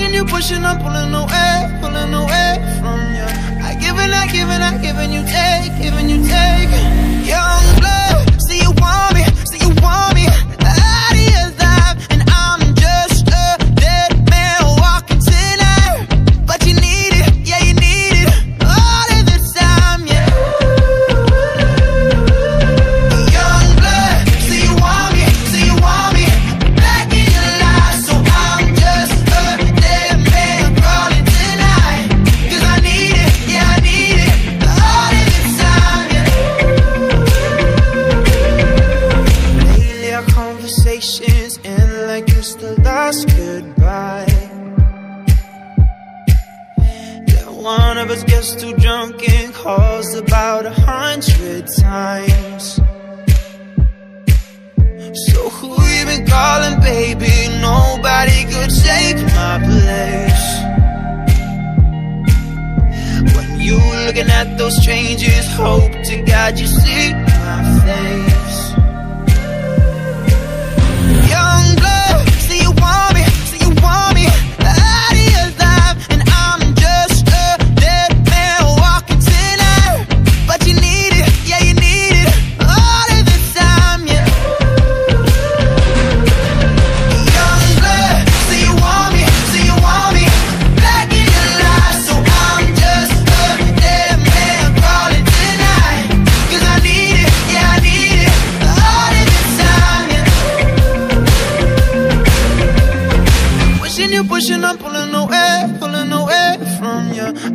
Pushing, you pushing, I'm pulling away, pulling away from you. I give and I give and I give and you take, giving you take. One of us gets too drunk and calls about a hundred times. So who you been calling, baby? Nobody could take my place. When you looking at those strangers, hope to God you see my face.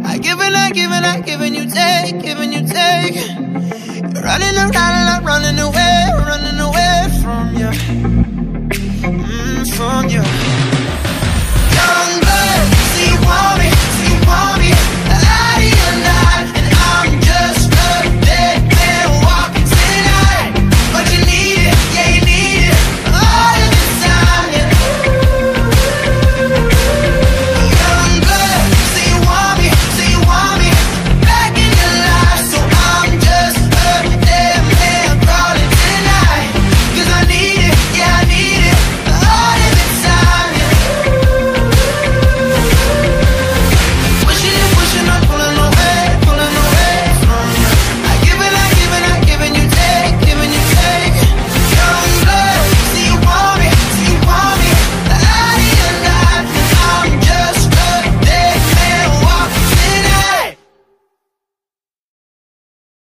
I give and I give and I give and you take, give giving you take. You're running around and I'm running away, running away from you. Mm, from you.